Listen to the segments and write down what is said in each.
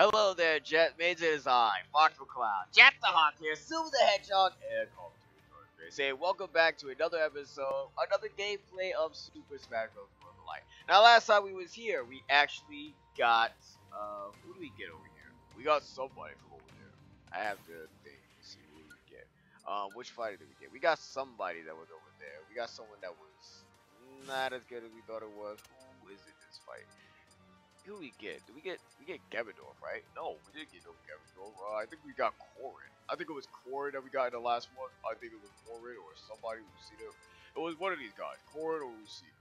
Hello there, Jet. Major is I, Fox McCloud, Jet the Hawk here, Silver the Hedgehog, and Call of Say welcome back to another episode, another gameplay of Super Smash Bros. World of Light. Now, last time we was here, we actually got, uh, who do we get over here? We got somebody from over there. I have to think see who we get. Um, which fighter did we get? We got somebody that was over there. We got someone that was not as good as we thought it was. Who is it this fight? Who we get? Did we get we get Ganondorf, right? No, we didn't get no Ganondorf. Uh, I think we got Corrin. I think it was Corrin that we got in the last one. I think it was Corrin or somebody Lucina. It was one of these guys, Corrin or Lucina.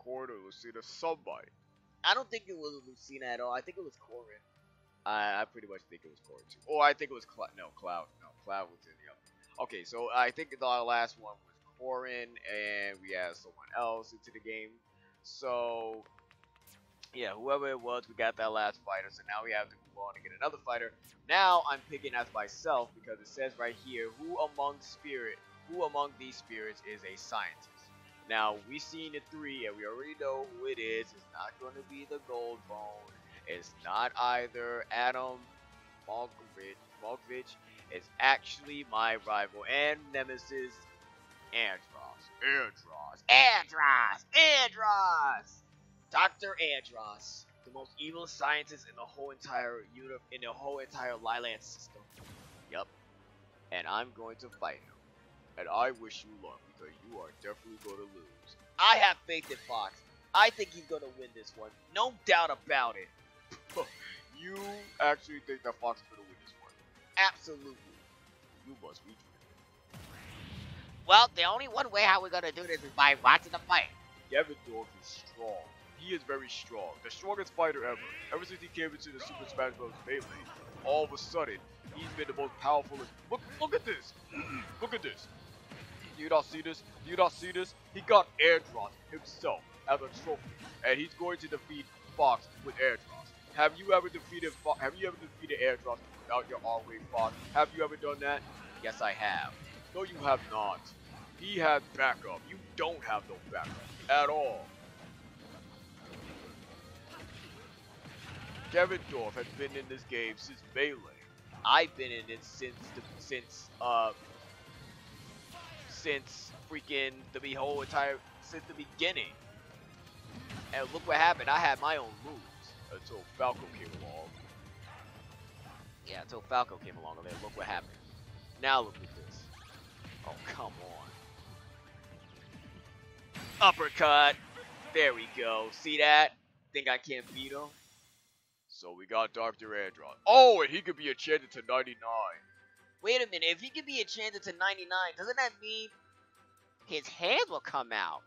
Corrin or Lucina, somebody. I don't think it was Lucina at all. I think it was Corrin. I, I pretty much think it was Corrin too. Or I think it was Cloud. No, Cloud. No, Cloud was in the other. Okay, so I think the last one was Corrin, and we had someone else into the game. So yeah, whoever it was, we got that last fighter, so now we have to move on to get another fighter. Now I'm picking as myself because it says right here, who among spirit, who among these spirits is a scientist? Now we seen the three, and we already know who it is. It's not going to be the Gold Bone. It's not either Adam Malkovich. Malkovich. It's actually my rival and nemesis, Andross. Andross. Andross. Andross. Dr. Andross, the most evil scientist in the whole entire unit in the whole entire Lylat system. Yep. And I'm going to fight him. And I wish you luck because you are definitely going to lose. I have faith in Fox. I think he's going to win this one. No doubt about it. you actually think that Fox is going to win this one? Absolutely. You must be dreaming. Well, the only one way how we're going to do this is by watching the fight. Ganondorf is strong he is very strong. The strongest fighter ever. Ever since he came into the Super Smash Bros. Melee, all of a sudden, he's been the most powerful. Look, look at this. look at this. Do you not see this? Do you not see this? He got Airdrop himself as a trophy, and he's going to defeat Fox with Airdrop. Have you ever defeated Fox? Have you ever defeated Airdrop without your Arwing Fox? Have you ever done that? Yes, I have. No, you have not. He has backup. You don't have no backup at all. Ganondorf has been in this game since Melee. I've been in it since the since uh since freaking the whole entire since the beginning. And look what happened. I had my own moves until Falco came along. Yeah, until Falco came along and then look what happened. Now look at this. Oh come on. Uppercut. There we go. See that? Think I can't beat him? So we got Dr. Andross. Oh, and he could be enchanted to 99. Wait a minute, if he could be enchanted to 99, doesn't that mean his hands will come out?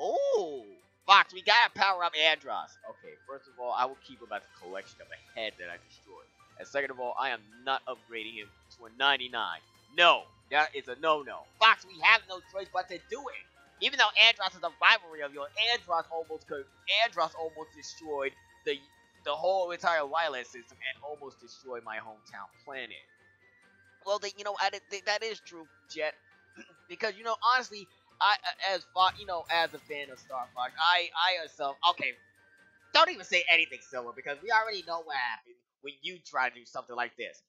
Oh! Fox, we gotta power up Andross. Okay, first of all, I will keep him a collection of a head that I destroyed. And second of all, I am not upgrading him to a 99. No, that is a no-no. Fox, we have no choice but to do it. Even though Andross is a rivalry of yours, Andross almost could, Andross almost destroyed the the whole entire Lylat system and almost destroy my hometown planet. Well, the, you know, I, that is true, Jet. because you know, honestly, I as far you know, as a fan of Star Fox, I I myself, okay, don't even say anything, Silver, because we already know what happened when you try to do something like this.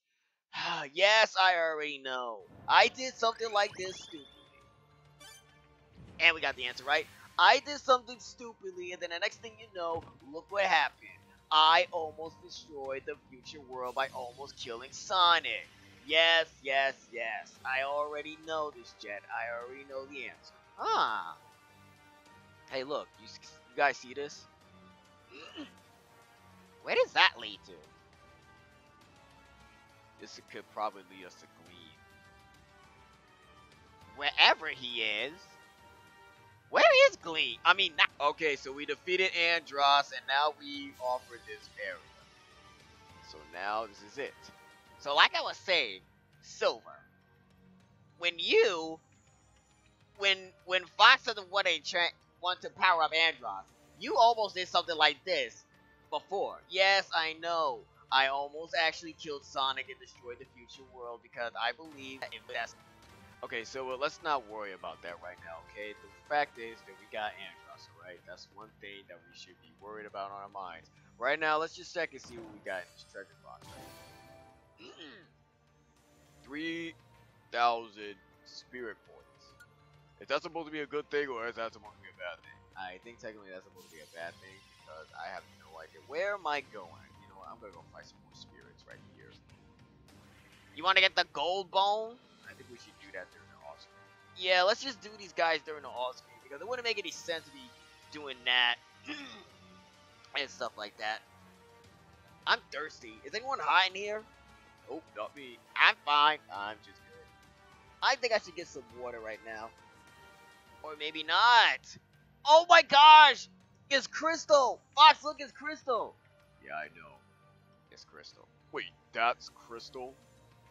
yes, I already know. I did something like this stupidly. And we got the answer right. I did something stupidly, and then the next thing you know, look what happened. I almost destroyed the future world by almost killing Sonic. Yes, yes, yes. I already know this, Jet. I already know the answer. Ah. Hey, look. You, you guys see this? Where does that lead to? This could probably lead us to Galeem. Wherever he is. Where is Glee? I mean, not okay. So we defeated Andross, and now we offer this area. So now this is it. So like I was saying, Silver, when you, when when Fox doesn't want to want to power up Andross, you almost did something like this before. Yes, I know. I almost actually killed Sonic and destroyed the future world because I believe in best. Okay, so uh, let's not worry about that right now, okay? The fact is that we got Andross, right? That's one thing that we should be worried about on our minds. Right now, let's just check and see what we got in this treasure box. 3,000 spirit points. Is that supposed to be a good thing or is that supposed to be a bad thing? I think technically that's supposed to be a bad thing because I have no idea. Where am I going? You know what? I'm gonna go find some more spirits right here. You want to get the gold bone? I think we should do that during the off screen. Yeah, let's just do these guys during the off screen because it wouldn't make any sense to be doing that and stuff like that. I'm thirsty. Is anyone hot in here? Oh, not me. I'm fine. I'm just good. I think I should get some water right now. Or maybe not. Oh my gosh! It's Krystal! Fox, look, it's Krystal! Yeah, I know. It's Krystal. Wait, that's Krystal?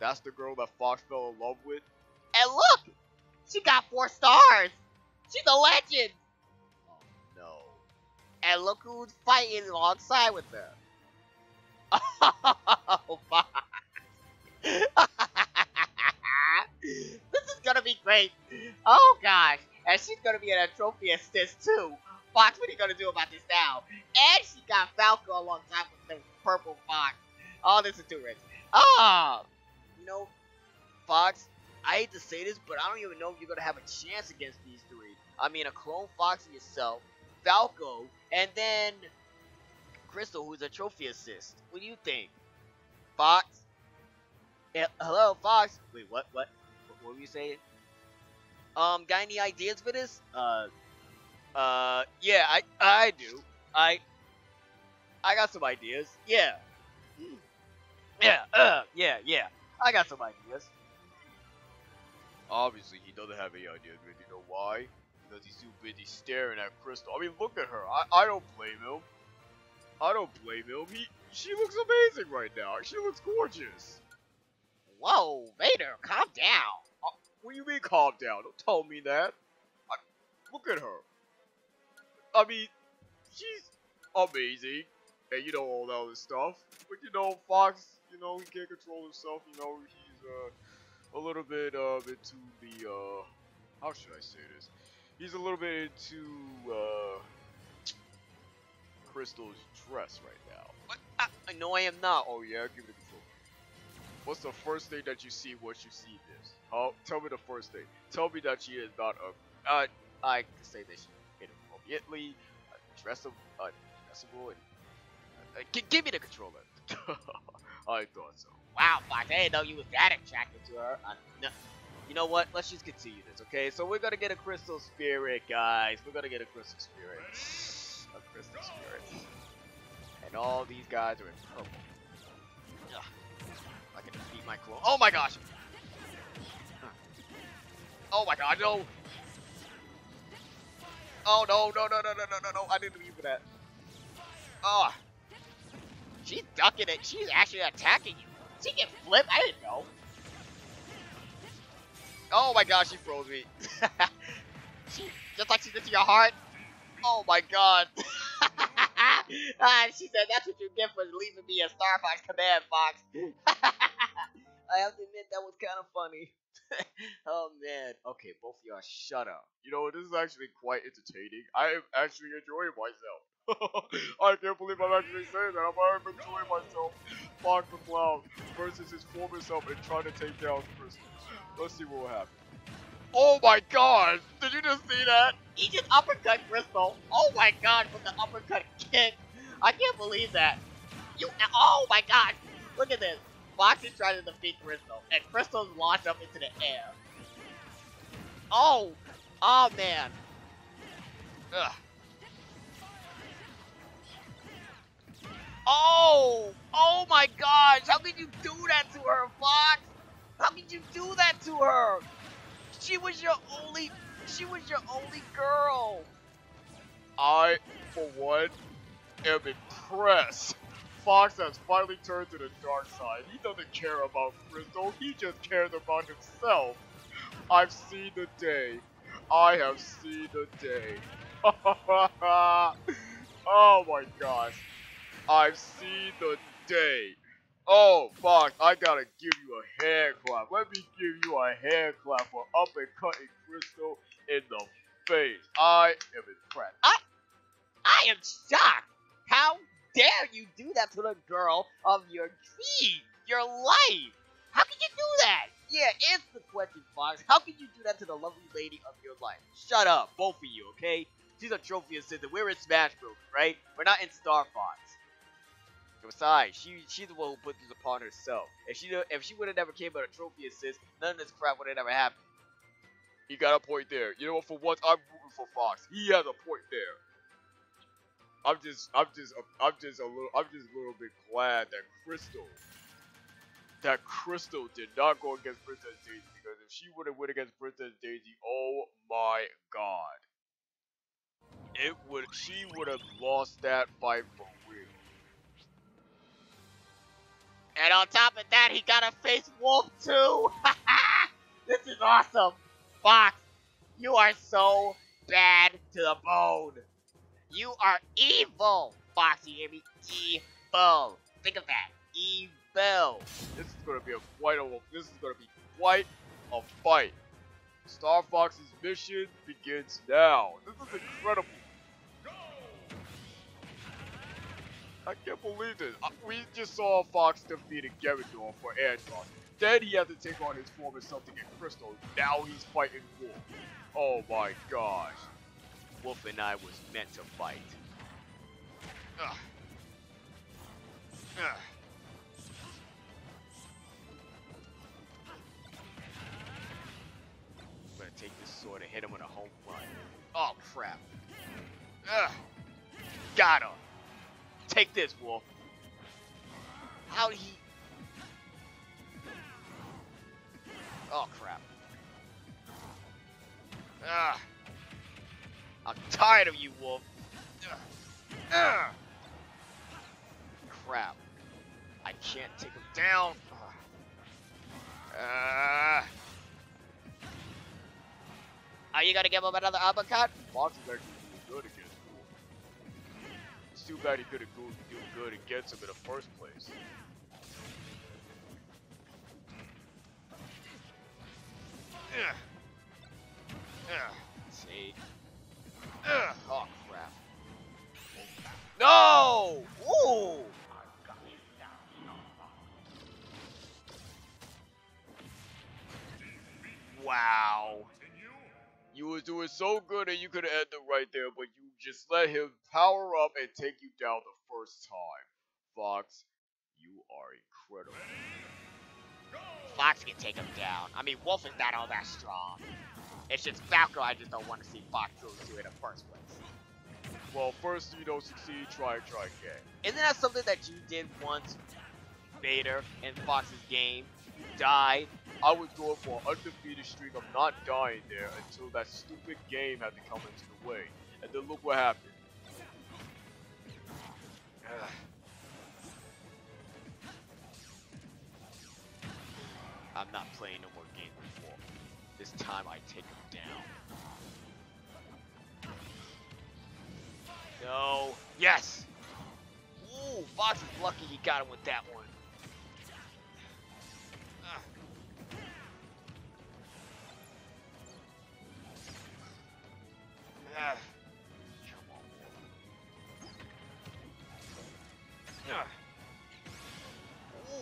That's the girl that Fox fell in love with? And look! She got four stars! She's a legend! Oh, no. And look who's fighting alongside with her. Oh, Fox! this is gonna be great. Oh gosh, and she's gonna be in a trophy assist too. Fox, what are you gonna do about this now? And she got Falco alongside with the purple Fox. Oh, this is too rich. Oh, know, Fox. I hate to say this, but I don't even know if you're gonna have a chance against these three. I mean, a clone Fox and yourself, Falco, and then Krystal, who's a trophy assist. What do you think, Fox? Yeah, hello, Fox. Wait, what? What? What, what were you saying? Um, got any ideas for this? Uh, uh, yeah, I, I do. I, I got some ideas. Yeah. Yeah, uh, yeah, yeah. I got some ideas. Obviously, he doesn't have any ideas, but you know why? Because he's too busy staring at Krystal. I mean, look at her. I, I don't blame him. I don't blame him. He, she looks amazing right now. She looks gorgeous. Whoa, Vader, calm down. Uh, what do you mean, calm down? Don't tell me that. I, look at her. I mean, she's amazing, and you know all that other stuff. But you know, Fox, you know, he can't control himself. You know, he's uh, a little bit uh, into the uh, how should I say this? He's a little bit into uh, Krystal's dress right now. What? I, I know I am not. Oh yeah, give me the control. What's the first thing that you see once you see this? Oh, tell me the first thing. Tell me that she is not a. Uh, I can say that she inappropriately, uh, dressable, uh, dressable, and uh, g- give me the controller. I thought so. Wow, Fox, I didn't know you was that attracted to her. Uh, no. You know what? Let's just continue this, okay? So we're gonna get a Krystal spirit, guys. We're gonna get a Krystal spirit. A Krystal spirit. And all these guys are in purple. Ugh. I can defeat my clone. Oh my gosh! Oh my god, no! Oh no, no, no, no, no, no, no, no. I didn't mean for that. Ah! Oh. She's ducking it. She's actually attacking you. She can flip. I didn't know. Oh my gosh, she froze me. she, just like she did to your heart. Oh my god. ah, she said that's what you get for leaving me a Star Fox command box. I have to admit that was kind of funny. oh man. Okay, both of y'all shut up. You know, this is actually quite entertaining. I am actually enjoying myself. I can't believe I'm actually saying that. I'm I'm enjoying myself. Fox the Clown versus his former self and trying to take down Krystal. Let's see what will happen. Oh my god! Did you just see that? He just uppercut Krystal. Oh my god, with the uppercut kick. I can't believe that. You. Oh my god. Look at this. Fox is trying to defeat Krystal, and Krystal's launched up into the air. Oh! Oh man. Ugh. Oh! Oh my gosh! How could you do that to her, Fox? How could you do that to her? She was your only. She was your only girl. I, for one, am impressed. Fox has finally turned to the dark side. He doesn't care about Krystal, he just cares about himself. I've seen the day. I have seen the day. oh my gosh. I've seen the day. Oh, Fox, I gotta give you a hand clap. Let me give you a hand clap for up and cutting Krystal in the face. I am impressed. I, I am shocked. How dare you do that to the girl of your dream, your life? How can you do that? Yeah, answer the question, Fox. How can you do that to the lovely lady of your life? Shut up, both of you, okay? She's a trophy assistant. We're in Smash Bros, right? We're not in Star Fox. Besides, she she's the one who put this upon herself. If she if she would have never came but a trophy assist, none of this crap would have ever happened. He got a point there. You know what? For once, I'm rooting for Fox. He has a point there. I'm just, I'm just, I'm just a little, I'm just a little bit glad that Krystal, that Krystal did not go against Princess Daisy because if she would have went against Princess Daisy, oh my God, it would, she would have lost that fight for And on top of that, he got to face Wolf too. this is awesome. Fox, you are so bad to the bone. You are evil, Fox. You hear me? Evil. Think of that. Evil. This is gonna be a quite a. This is gonna be quite a fight. Star Fox's mission begins now. This is incredible. I can't believe this. We just saw Fox defeating Garmadon for Andross. Then he had to take on his former Celtic and Krystal. Now he's fighting Wolf. Oh my gosh. Wolf and I was meant to fight. Ugh. Ugh. I'm gonna take this sword and hit him with a home run. Oh crap. Ugh. Got him. Take this, Wolf. How'd he... Oh, crap. Ugh. I'm tired of you, Wolf. Ugh. Ugh. Crap. I can't take him down. Uh. Are you gonna give him another uppercut? Good. It's too bad he couldn't go do good against him in the first place. Ugh. Ugh. See? Ugh. Oh crap. No! Ooh! Wow. You was doing so good and you could have ended right there, but you just let him power up and take you down the first time. Fox, you are incredible. Fox can take him down. I mean, Wolf is not all that strong. It's just Falco I just don't want to see Fox go to in the first place. Well, first you don't succeed, try and try again. Isn't that something that you did once, Vader, in Fox's game? You died. I was going for an undefeated streak of not dying there until that stupid game had to come into the way. And then look what happened. I'm not playing no more games with Wolf. This time I take him down. No. Yes! Ooh, Fox is lucky he got him with that one. Ah. Ah.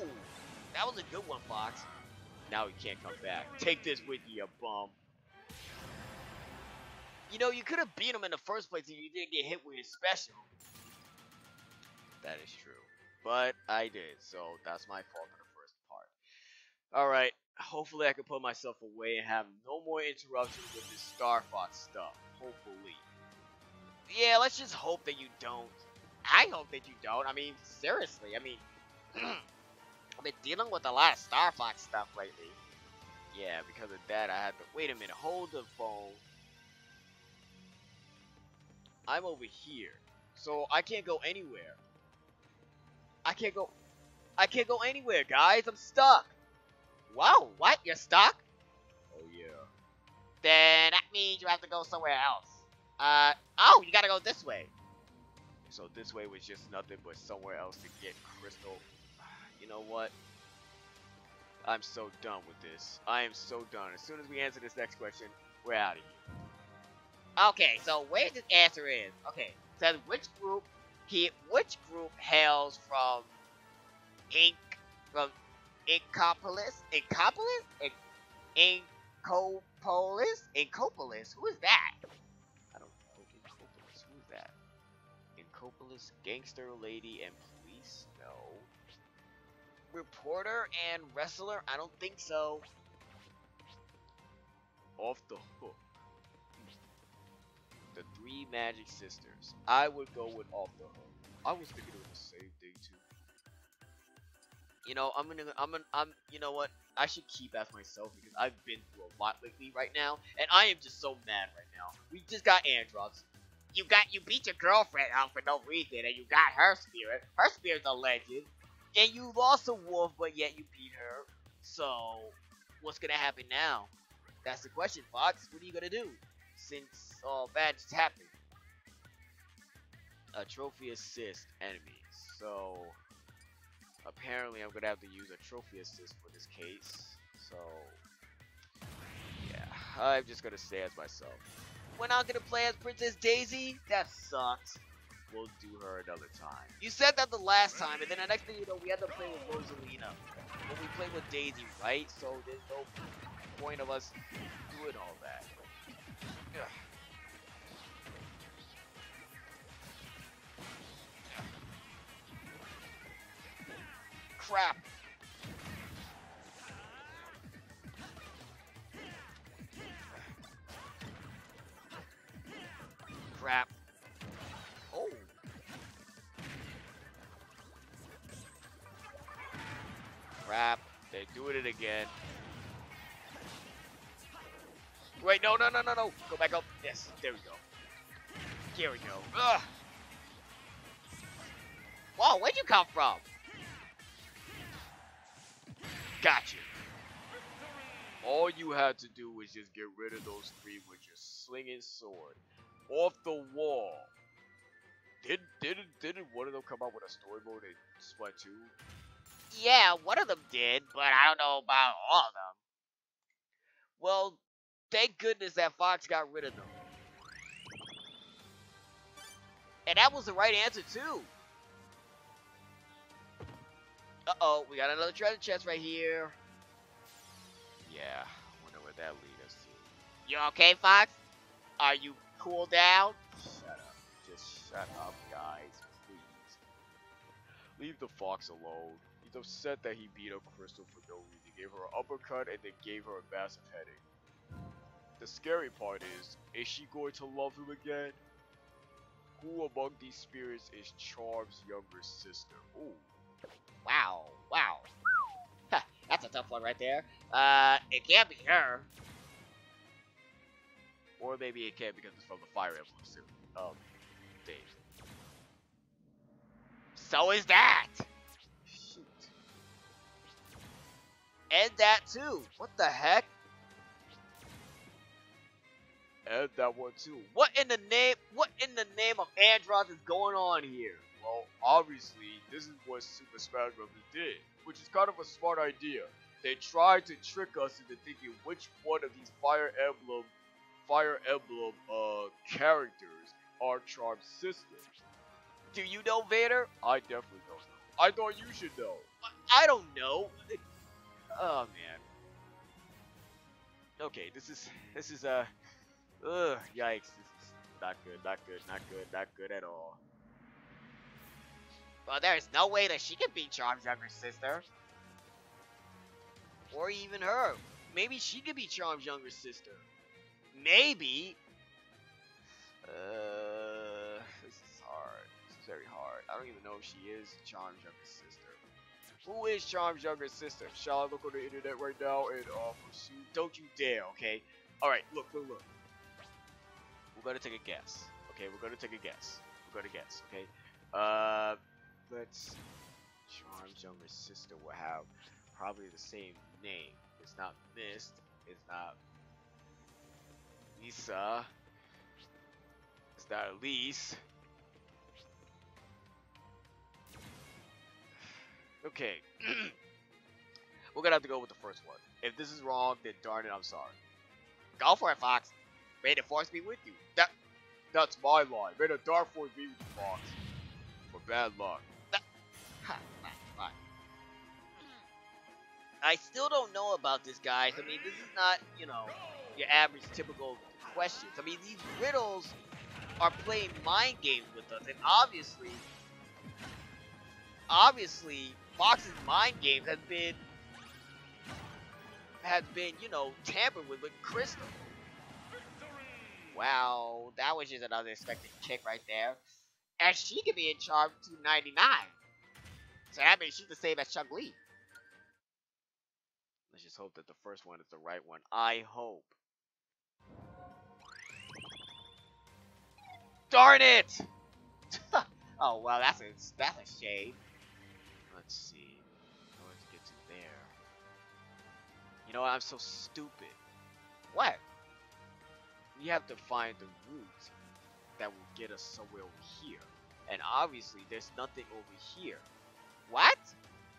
Ooh, that was a good one, Fox. Now he can't come back. Take this with you, bum. You know, you could have beat him in the first place if you didn't get hit with his special. That is true. But I did, so that's my fault in the first part. Alright, hopefully I can put myself away and have no more interruptions with this Star Fox stuff. Hopefully. Yeah, let's just hope that you don't. I hope that you don't. I mean, seriously, I mean... I've been dealing with a lot of Star Fox stuff lately. Yeah, because of that, I had to... Wait a minute, hold the phone. I'm over here. So, I can't go anywhere. I can't go... I can't go anywhere, guys. I'm stuck. Wow, what? You're stuck? Oh yeah. Then that means you have to go somewhere else. Uh, oh, you gotta go this way. So this way was just nothing but somewhere else to get Krystal you know what? I'm so done with this. I am so done. As soon as we answer this next question, we're out of here. Okay, so where this answer is. Okay, says which group he which group hails from Inc from Inkopolis? Inkopolis? In Inkopolis? Inkopolis? Who is that? Gangster lady, and police? No. Reporter and wrestler? I don't think so. Off the hook. The three magic sisters. I would go with off the hook. I was thinking of the same thing too. You know, I'm gonna, I'm gonna, I'm, you know what? I should keep as myself because I've been through a lot lately right now, and I am just so mad right now. We just got Andross. You got, you beat your girlfriend out for no reason, and you got her spirit. Her spirit's a legend, and you lost a wolf, but yet you beat her. So, what's gonna happen now? That's the question, Fox. What are you gonna do? Since all bad just happened. A trophy assist enemy. So apparently I'm gonna have to use a trophy assist for this case. So yeah, I'm just gonna stay as myself. We're not gonna play as Princess Daisy? That sucks. We'll do her another time. You said that the last time, and then the next thing you know, we had to play with Rosalina. But we played with Daisy, right? So there's no point of us doing all that. Ugh. Crap. Crap. Oh. Crap. They're doing it again. Wait, no, no, no, no, no. Go back up. Yes, there we go. Here we go. Ugh. Whoa, where'd you come from? Gotcha. All you had to do was just get rid of those three with your slinging sword. Off the wall. Did didn't didn't one of them come out with a story mode in Splatoon? Yeah, one of them did, but I don't know about all of them. Well, thank goodness that Fox got rid of them. And that was the right answer too. Uh-oh, we got another treasure chest right here. Yeah, wonder where that lead us to. You okay, Fox? Are you cool down? Shut up. Just shut up, guys, please. Leave the fox alone. He's upset that he beat up Krystal for no reason. He Gave her an uppercut and then gave her a massive headache. The scary part is, is she going to love him again? Who among these spirits is Charm's younger sister? Ooh. Wow, wow. Huh, that's a tough one right there. Uh, it can't be her. Or maybe it can't because it's from the Fire Emblem suit. Um, Dave. So is that! Shoot. And that too. What the heck? And that one too. What in the name? What in the name of Andross is going on here? Well, obviously, this is what Super Smash Bros. did, which is kind of a smart idea. They tried to trick us into thinking which one of these Fire Emblem, Fire Emblem, uh, characters are Charm's sisters. Do you know Vader? I definitely don't know. I thought you should know. I don't know. Oh man. Okay, this is this is uh, ugh, yikes. This is not good, not good, not good, not good at all. Well, there's no way that she could be Charm's younger sister. Or even her. Maybe she could be Charm's younger sister. Maybe. Uh, this is hard. This is very hard. I don't even know if she is Charm's younger sister. Who is Charm's younger sister? Shall I look on the internet right now and uh, pursue? Don't you dare, okay? Alright, look, look, look. We're gonna take a guess. Okay, we're gonna take a guess. We're gonna guess, okay? Uh, let's Charm's younger sister will have probably the same name. It's not Mist. It's not Lisa. It's not Elise. Okay. We're gonna have to go with the first one. If this is wrong, then darn it, I'm sorry. Go for it, Fox. May the force be with you. That that's my line. May the dark force be with you, Fox. For bad luck. I still don't know about this, guys. I mean, this is not, you know, your average typical questions. I mean, these riddles are playing mind games with us, and obviously, obviously, Fox's mind games has been has been, you know, tampered with with Krystal. Wow, that was just an unexpected kick right there. And she can be in charge 299. So that means she's the same as Chun-Li. Let's just hope that the first one is the right one. I hope. Darn it! oh well, that's a that's a shame. Let's see. Let's get to there. You know what? I'm so stupid. What? We have to find the route that will get us somewhere over here. And obviously, there's nothing over here. What?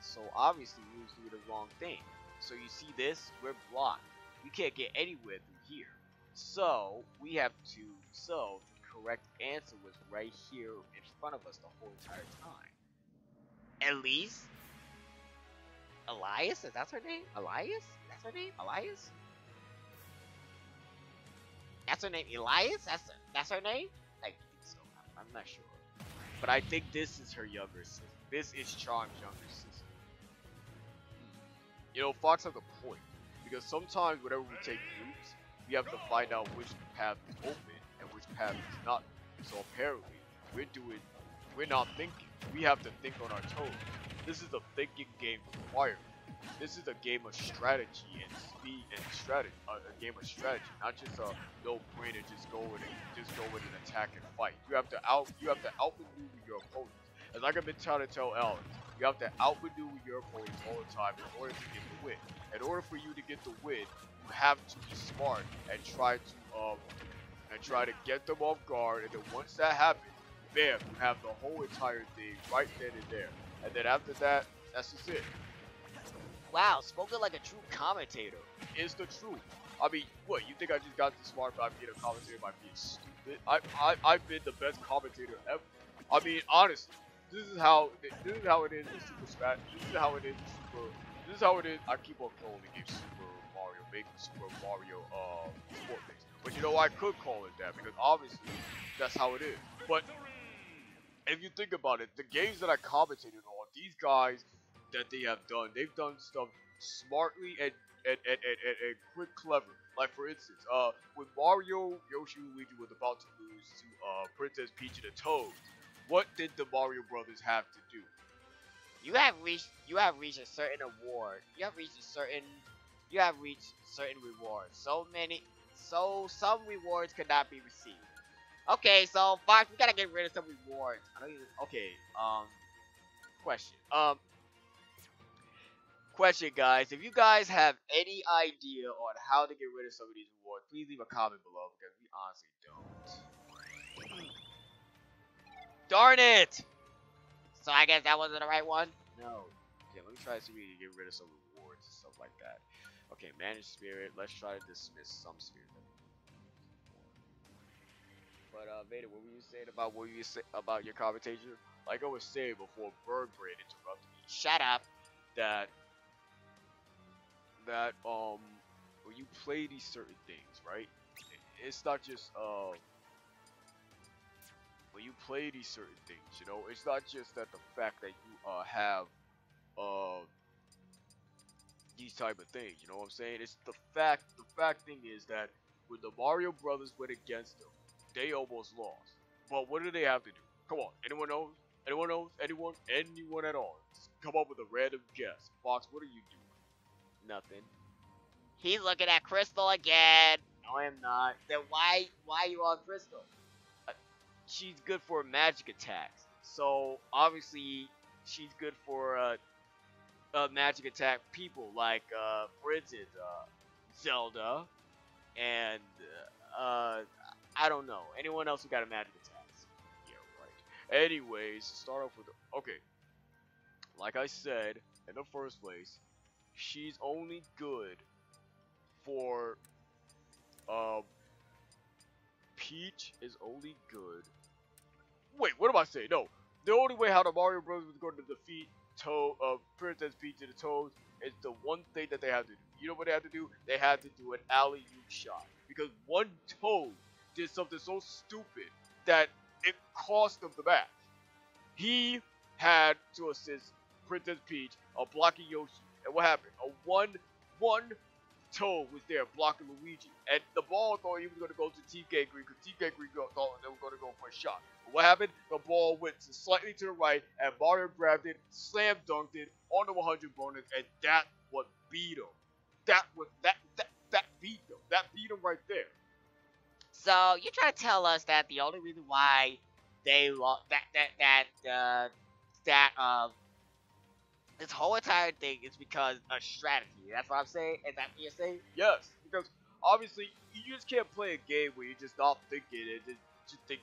So obviously, we doing the wrong thing. So you see this? We're blocked. We can't get anywhere through here. So we have to. So correct answer was right here in front of us the whole entire time. Elise? Elias? Is that her name? Elias? That's her name? Elias? That's her name? Elias? That's that's her name? I think so. I'm not sure. But I think this is her younger sister. This is Charm's younger sister. You know, Fox has a point. Because sometimes whenever we take routes, we have to find out which path is open path is not. So apparently, we're doing, we're not thinking. We have to think on our toes. This is a thinking game required. This is a game of strategy and speed and strategy. Uh, a game of strategy, not just a no brainer. Just go in and just go in and attack and fight. You have to out. You have to outmaneuver your opponents. As like I've been trying to tell Alex, you have to outmaneuver your opponents all the time in order to get the win. In order for you to get the win, you have to be smart and try to um and try to get them off guard. And then once that happens, bam, you have the whole entire thing right then and there. And then after that, that's just it. Wow, spoken like a true commentator. It's the truth. I mean, what, you think I just got this smart by being a commentator by being stupid? I, I, I've been the best commentator ever. I mean, honestly, this is how, this is how it is in Super Smash, this is how it is in Super, this is how it is, I keep on calling the game Super Mario, making Super Mario, uh, sport based. But you know, I could call it that, because obviously, that's how it is. But, if you think about it, the games that I commentated on, these guys, that they have done. They've done stuff smartly and and, and, and, and, and quick clever. Like for instance, uh, when Mario, Yoshi, Luigi was about to lose to uh, Princess Peach and the Toad, what did the Mario Brothers have to do? You have reached you have reached a certain award. You have reached a certain you have reached certain rewards. So many so some rewards could not be received. Okay, so Fox, we gotta get rid of some rewards. I don't even okay, um question. Um question, guys. If you guys have any idea on how to get rid of some of these rewards, please leave a comment below because we honestly don't. Darn it! So I guess that wasn't the right one? No. Okay, let me try to see if we can get rid of some rewards and stuff like that. Okay, manage spirit. Let's try to dismiss some spirit. But uh, Vader, what were you saying about what you say about your commentation? Like I was saying before, Bird Brain interrupted me. Shut up. That that um when you play these certain things, right? It's not just uh when you play these certain things, you know, it's not just that the fact that you uh have uh these type of things, you know what I'm saying? It's the fact the fact thing is that when the Mario Brothers went against them, they almost lost. But what do they have to do? Come on, anyone knows? Anyone knows? Anyone? Anyone at all? Just come up with a random guess. Fox, what are you doing? Nothing. He's looking at Krystal again. No, I am not. Then why why are you on Krystal? Uh, she's good for magic attacks. So obviously she's good for uh, uh magic attack people like uh for instance uh Zelda and uh I don't know anyone else who got a magic attack. Yeah, right. Anyways, start off with okay. Like I said in the first place, she's only good for um Peach is only good. Wait, what am I saying? No, the only way how the Mario Bros was going to defeat Toad, uh, Princess Peach and the Toads is the one thing that they have to do. You know what they have to do? They have to do an alley oop shot because one Toad did something so stupid that it cost them the match. He had to assist Princess Peach on blocking Yoshi, and what happened? A one one Toad was there blocking Luigi, and the ball thought he was going to go to TK Green because TK Green thought they were going to go for a shot. What happened? The ball went slightly to the right, and Mario grabbed it, slam dunked it on the 100 bonus, and that what beat him. That was that that that beat him. That beat him right there. So you're trying to tell us that the only reason why they lost that that that uh, that um this whole entire thing is because of strategy. That's what I'm saying. Is that what you're saying? Yes, because obviously you just can't play a game where you just stop thinking and just, just think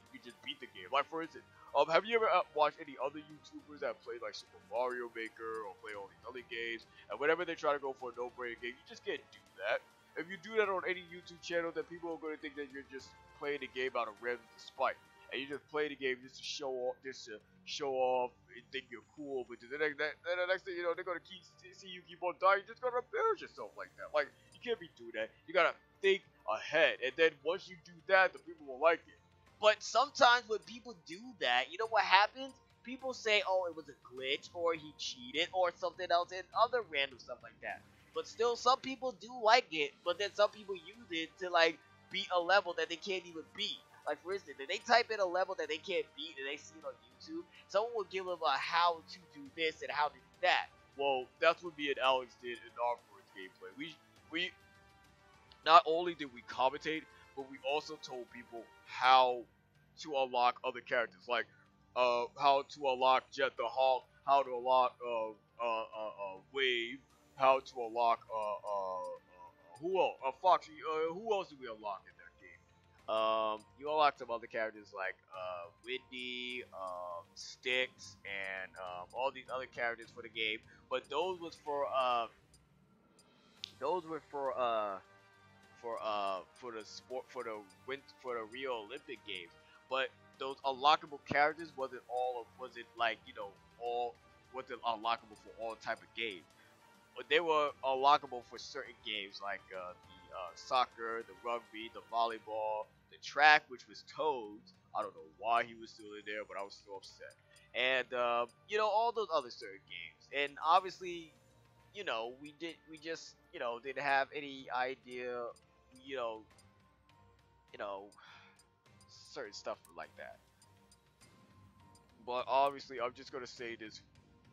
Like for instance, um, have you ever uh, watched any other YouTubers that play like Super Mario Maker or play all these other games, and whenever they try to go for a no-brainer game, you just can't do that. If you do that on any YouTube channel, then people are going to think that you're just playing the game out of random spite and you just play the game just to show off, just to show off and think you're cool. But the next, the next thing you know, they're gonna keep see you keep on dying. You're just gonna embarrass yourself like that. Like you can't be doing that. You gotta think ahead, and then once you do that, the people will like it. But sometimes when people do that, you know what happens? People say, "Oh, it was a glitch," or he cheated, or something else, and other random stuff like that. But still, some people do like it. But then some people use it to like beat a level that they can't even beat. Like for instance, if they type in a level that they can't beat and they see it on YouTube, someone will give them a how to do this and how to do that. Well, that's what me and Alex did in our first gameplay. We we not only did we commentate, but we also told people how to unlock other characters, like uh, how to unlock Jet the Hawk, how to unlock uh, uh, uh, uh Wave, how to unlock uh, uh, uh, who else? Uh, Foxy. Uh, who else did we unlock in that game? um, you unlock some other characters like uh, Wendy, um, Sticks, and um, all these other characters for the game. But those was for uh, those were for uh, for uh, for the sport for the win for the Rio Olympic Games. But those unlockable characters wasn't all of wasn't like you know all wasn't unlockable for all type of games. But they were unlockable for certain games like uh, the uh, soccer, the rugby, the volleyball, the track, which was Toads. I don't know why he was still in there, but I was so upset. And uh, you know all those other certain games, and obviously, you know we did we just you know didn't have any idea, you know, you know, certain stuff like that. But obviously, I'm just gonna say this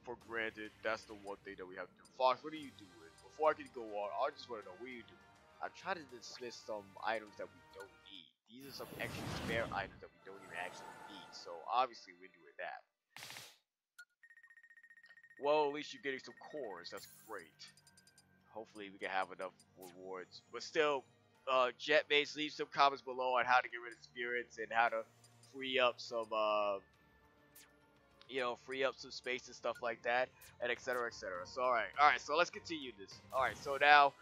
for granted. That's the one thing that we have to do. Fox, what are you doing? Before I can go on, I just want to know what you doing. I'm trying to dismiss some items that we don't need. These are some extra spare items that we don't even actually need, so obviously we're doing that. Well, at least you're getting some cores, that's great. Hopefully we can have enough rewards. But still, uh, jet base, leave some comments below on how to get rid of spirits and how to free up some, uh, you know, free up some space and stuff like that, and etc. etc. So, alright, alright, so let's continue this. Alright, so now,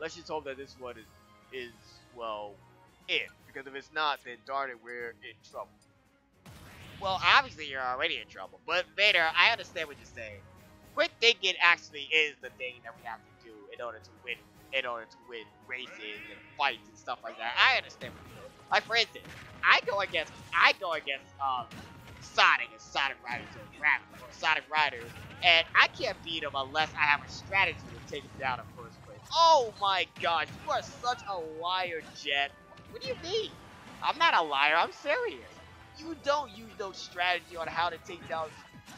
let's just hope that this one is, is well, it. Because if it's not, then darn it, we're in trouble. Well, obviously you're already in trouble. But Vader, I understand what you're saying. Quick thinking actually is the thing that we have to do in order to win in order to win races and fights and stuff like that. I understand. Like for instance, I go against I go against um Sonic and Sonic Riders and Gravity or Sonic Riders, and I can't beat him unless I have a strategy to take him down in first place. Oh my gosh, you are such a liar, Jet. What do you mean? I'm not a liar. I'm serious. You don't use no strategy on how to take down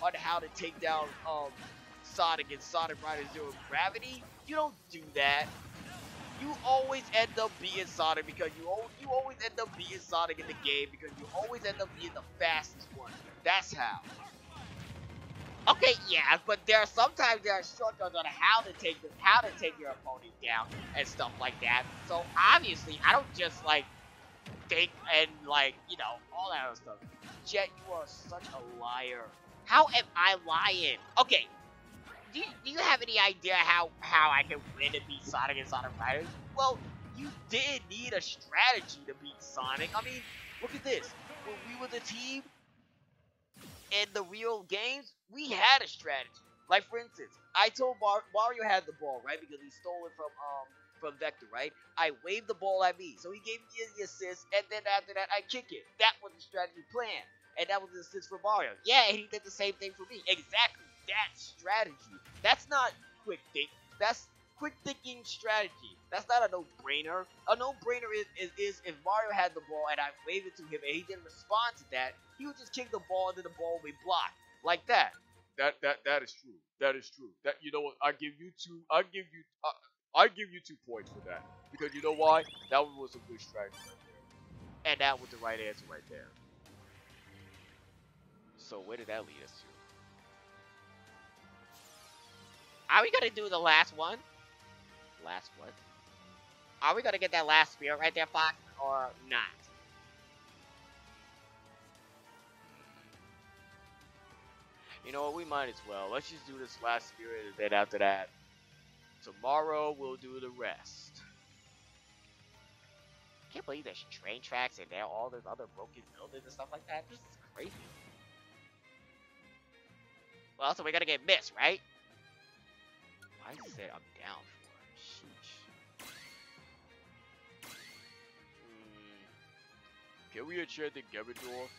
on how to take down um Sonic and Sonic Riders Zero Gravity. You don't do that. You always end up being Sonic because you you always end up being Sonic in the game because you always end up being the fastest one. That's how. Okay, yeah, but there are sometimes there are shortcuts on how to take the, how to take your opponent down and stuff like that. So obviously, I don't just like think and like you know all that other stuff. Jet, you are such a liar. How am I lying? Okay, do you, do you have any idea how how I can win and beat Sonic and Sonic Riders? Well, you did need a strategy to beat Sonic. I mean, look at this. When we were the team, in the real games, we had a strategy. Like for instance, I told Mar- Mario had the ball right because he stole it from um from Vector, right? I waved the ball at me, so he gave me the assist, and then after that, I kick it. That was the strategy plan, and that was the assist for Mario. Yeah, and he did the same thing for me. Exactly that strategy. That's not quick think. That's quick thinking strategy. That's not a no-brainer. A no-brainer is, is, is if Mario had the ball and I waved it to him and he didn't respond to that, he would just kick the ball into the ball we blocked like that. That that that is true. That is true. That you know what? I give you two. I give you. Uh, I give you two points for that because you know why? That one was a good strategy right there, and that was the right answer right there. So where did that lead us to? Are we gonna do the last one? Last one? Are we gonna get that last spear right there, Fox, or not? You know what? We might as well. Let's just do this last spirit, and then after that, tomorrow we'll do the rest. I can't believe there's train tracks and there all those other broken buildings and stuff like that. This is crazy. Well, so we're gonna get missed, right? I said I'm down for it. Sheesh. Mm, can we enchant the Ganondorf?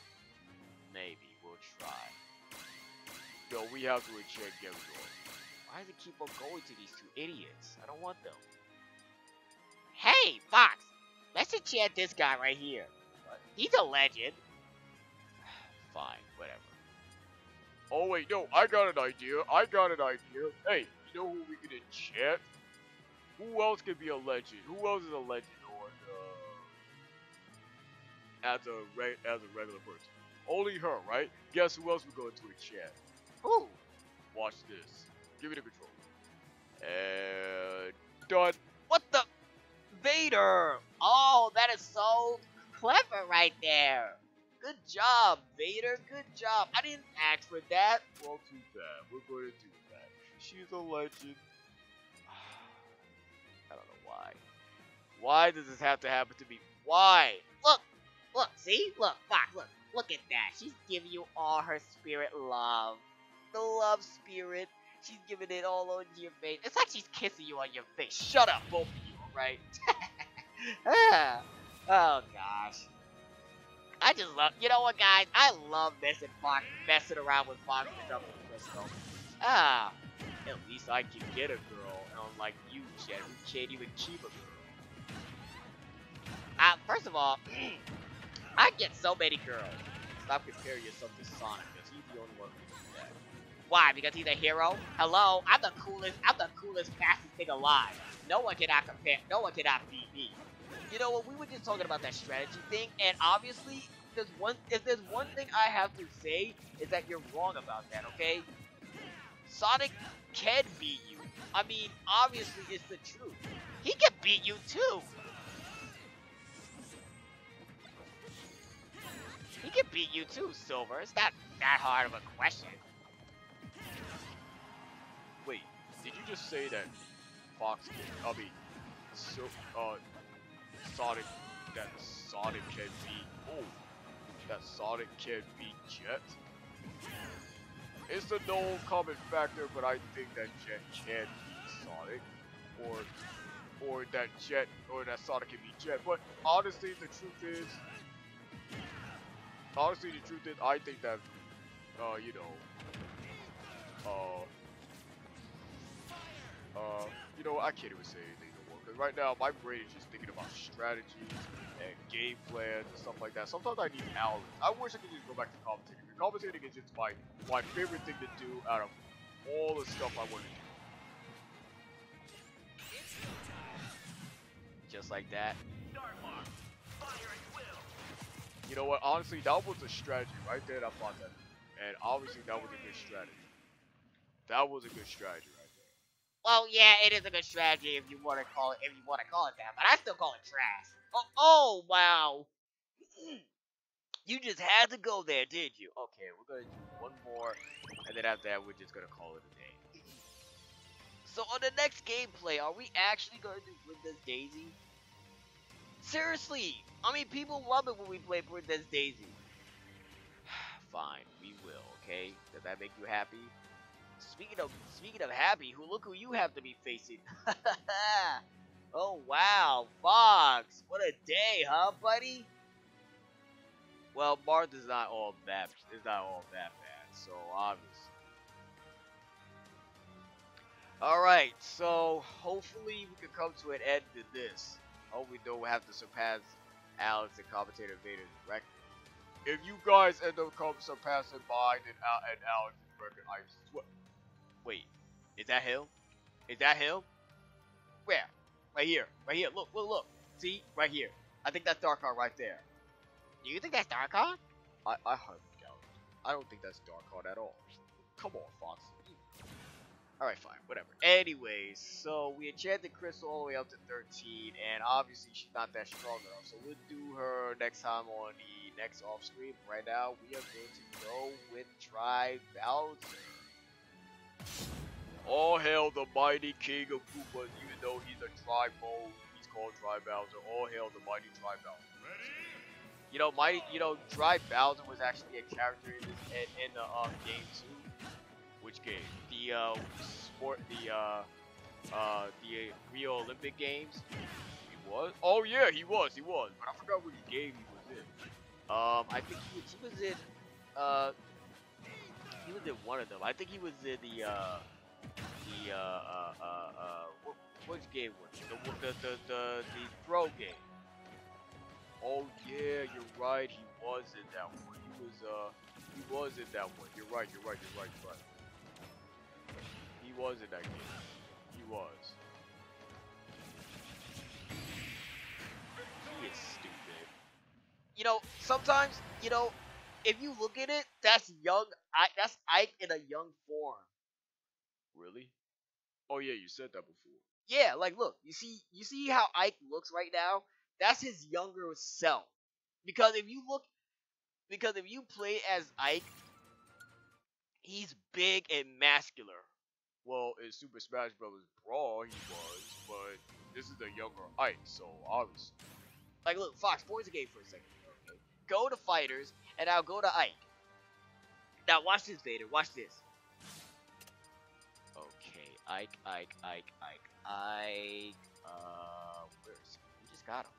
Maybe. We'll try. No, we have to enchant Ganondorf. Why does it keep on going to these two idiots? I don't want them. Hey, Fox! Let's enchant this guy right here. What? He's a legend. Fine, whatever. Oh wait, no, I got an idea. I got an idea. Hey, you know who we can enchant? Who else can be a legend? Who else is a legend on uh, as a re- as a regular person? Only her, right? Guess who else we're going to chat? Who? Watch this. Give me the control. And done. What the? Vader! Oh, that is so clever right there. Good job, Vader. Good job. I didn't ask for that. Well, too bad. We're going to do that. She's a legend. I don't know why. Why does this have to happen to me? Why? Look, look, see? Look, Fox, look. Look at that. She's giving you all her spirit love. The love spirit. She's giving it all on your face. It's like she's kissing you on your face. Shut up, both of you, alright? ah. Oh, gosh. I just love, you know what, guys? I love messing Fox, messing around with Fox and Double Krystal. Ah, at least I can get a girl, unlike you, Jen, who can't even keep a girl. Uh, first of all, I get so many girls. Stop comparing yourself to Sonic, because he's the only one who can do that. Why? Because he's a hero? Hello? I'm the coolest, I'm the coolest, fastest thing alive. No one cannot compare, no one cannot beat me. You know what? We were just talking about that strategy thing, and obviously, there's one. If there's one thing I have to say, is that you're wrong about that. Okay? Sonic can beat you. I mean, obviously, it's the truth. He can beat you too. He can beat you too, Silver. It's not that hard of a question. Wait, did you just say that Fox can, I mean, so, uh, Sonic, that Sonic can beat, oh, that Sonic can beat Jet? It's a known common factor, but I think that Jet can be Sonic, or, or that Jet, or that Sonic can be Jet, but honestly, the truth is, honestly, the truth is, I think that, uh, you know, uh, uh, you know, I can't even say anything no more. Because right now, my brain is just thinking about strategies and game plans and stuff like that. Sometimes I need outlets. I wish I could just go back to commentating. Commentating is just my, my favorite thing to do out of all the stuff I want to do. Just like that. You know what? Honestly, that was a strategy right there. I thought that. And obviously, that was a good strategy. That was a good strategy right there. Well, yeah, it is a good strategy if you want to call it if you want to call it that, but I still call it trash. Oh, oh wow. Mm. You just had to go there, did you? Okay, we're gonna do one more, and then after that, we're just gonna call it a day. So on the next gameplay, are we actually gonna do Princess Daisy? Seriously, I mean, people love it when we play Princess Daisy. Fine, we will. Okay, does that make you happy? Speaking of speaking of happy, who look who you have to be facing. oh wow, Fox, what a day, huh, buddy? Well, Martha's not all that. It's not all that bad. So obviously. All right. So hopefully we can come to an end to this. Hope we don't have to surpass Alex and commentator Vader's record. If you guys end up come surpassing mine and, Al and Alex's record, I swear. Wait, is that him? Is that him? Where? Right here. Right here. Look, look, look. See? Right here. I think that's Dharkon right there. Do you think that's Dharkon? I, I hope doubt it. I don't think that's Dharkon at all. Come on, Fox. Alright, fine, whatever. Anyways, so we enchanted Krystal all the way up to 13, and obviously she's not that strong enough, so we'll do her next time on the next off screen. Right now, we are going to go with Dry Bowser. All hail the mighty king of Koopas, even though he's a Tri mode, he's called Dry Bowser. All hail the mighty Dry Bowser. You know, mighty, you know, Dry Bowser was actually a character in this in, in the um, game too. Which game? The uh, sport, the uh, uh, the Rio Olympic Games. He was. Oh yeah, he was. He was. But I forgot which game he was in. Um, I think he was, he was in. Uh, he was in one of them. I think he was in the uh, the uh, uh, uh, uh what, which game was it? The the the the, the throw game. Oh yeah, you're right. He was in that one. He was uh, he was in that one. You're right. You're right. You're right. You're right. He was in that game. He was. He is stupid. You know, sometimes, you know, if you look at it, that's young. I that's Ike in a young form. Really? Oh yeah, you said that before. Yeah, like look, you see, you see how Ike looks right now. That's his younger self. Because if you look, because if you play as Ike, he's big and muscular. Well, in Super Smash Bros. Brawl, he was, but this is the younger Ike, so obviously. Like, look, Fox, pause the game for a second. Okay? Go to Fighters, and I'll go to Ike. Now, watch this, Vader. Watch this. Ike, Ike, Ike, Ike, Ike. Uh, where is he? We just got him.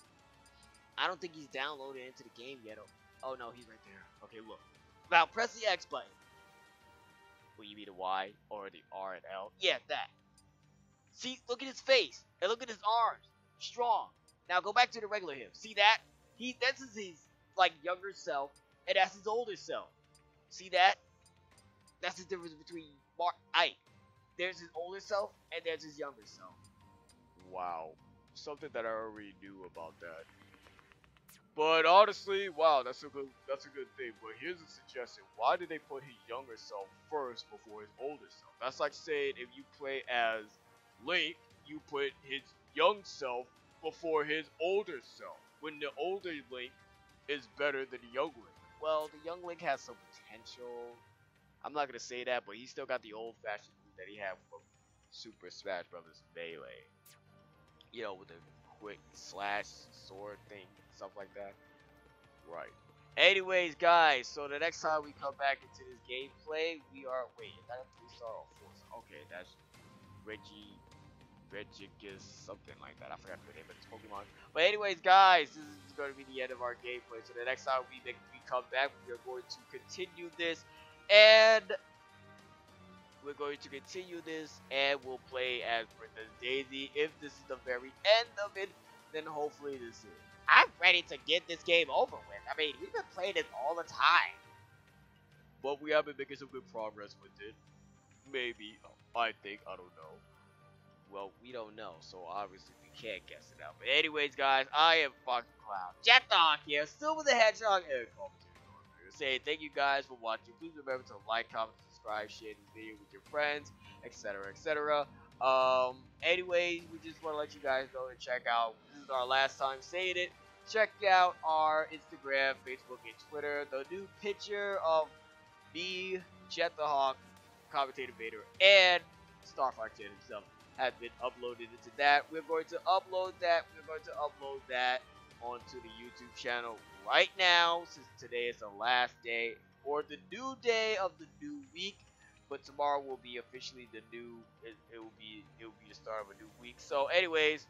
I don't think he's downloaded into the game yet. Oh, oh no, he's right there. Okay, look. Now, press the X button. Will you be the Y or the R and L? Yeah, that. See, look at his face. And look at his arms. Strong. Now go back to the regular him. See that? He this is his like younger self, and that's his older self. See that? That's the difference between Mark Ike. There's his older self, and there's his younger self. Wow. Something that I already knew about that. But honestly, wow, that's a good that's a good thing. But here's a suggestion: Why did they put his younger self first before his older self? That's like saying if you play as Link, you put his young self before his older self, when the older Link is better than the young Link. Well, the young Link has some potential. I'm not gonna say that, but he still got the old-fashioned move that he had from Super Smash Bros. Melee. You know, with the quick slash sword thing stuff like that. Right. Anyways, guys, so the next time we come back into this gameplay, we are wait, is that a star or four? Okay, that's Reggie Regigigas, something like that. I forgot the name of this Pokemon. But anyways, guys, this is going to be the end of our gameplay. So the next time we make, we come back, we are going to continue this, and we're going to continue this, and we'll play as Princess Daisy. If this is the very end of it, then hopefully this is. I'm ready to get this game over with. I mean, we've been playing it all the time. But we have been making some good progress with it. Maybe. I think. I don't know. Well, we don't know, so obviously we can't guess it out. But anyways, guys, I am Fox Cloud. Jet Dog here, Silver the Hedgehog, and Say thank you guys for watching. Please remember to like, comment, subscribe, share this video with your friends, etc., etc. Um, anyways, we just want to let you guys know and check out. This is our last time saying it. Check out our Instagram, Facebook, and Twitter. The new picture of me, Jet the Hawk, Commentator Vader, and StarfoxJet himself has been uploaded into that. We're going to upload that. We're going to upload that onto the YouTube channel right now since today is the last day or the new day of the new week. But tomorrow will be officially the new. It, it will be it will be the start of a new week. So, anyways,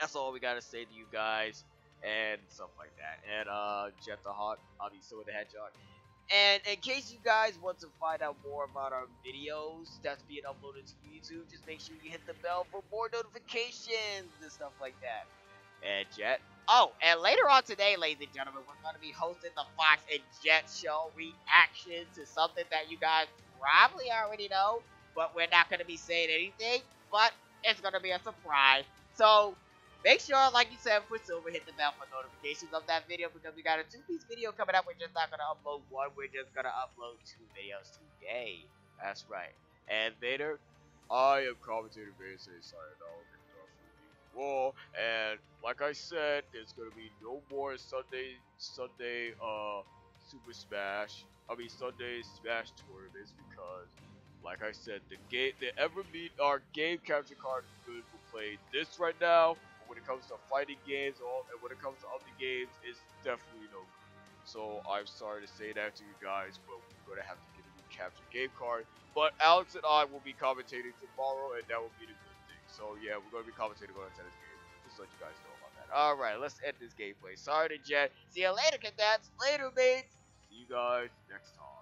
that's all we gotta say to you guys and stuff like that. And uh, Jet the Hawk, mean, so the Hedgehog. And in case you guys want to find out more about our videos that's being uploaded to YouTube, just make sure you hit the bell for more notifications and stuff like that. And Jet. Oh, and later on today, ladies and gentlemen, we're going to be hosting the Fox and Jet Show reaction to something that you guys probably already know, but we're not going to be saying anything, but it's going to be a surprise. So Make sure, like you said, for Silver, hit the bell for notifications of that video because we got a two-piece video coming up. We're just not going to upload one. We're just going to upload two videos today. That's right. And Vader, I am commentator saying signing out And like I said, there's to be no more Sunday, Sunday, uh, Super Smash. I mean, Sunday Smash tournaments because like I said, the game, the ever meet our game capture card is good for playing this right now But when it comes to fighting games or and when it comes to other games, it's definitely no good. So I'm sorry to say that to you guys, but we're gonna have to get a new capture game card. But Alex and I will be commentating tomorrow, and that will be the. So yeah, we're gonna be commentating on a tennis game. Just let you guys know about that. All right, let's end this gameplay. Sorry to Jet. See you later, cadets. Later, mates. See you guys next time.